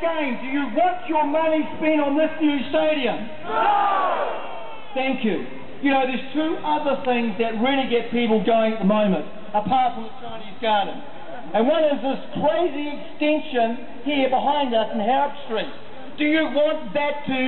game do you want your money spent on this new stadium? No! Thank you. You know, there's two other things that really get people going at the moment, apart from the Chinese garden. And one is this crazy extension here behind us in Harrop Street. Do you want that to